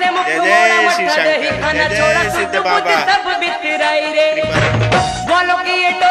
से मुक्त मोरा मठ दही खाना छोड़ा सब बितराई रे। बोलो कि ये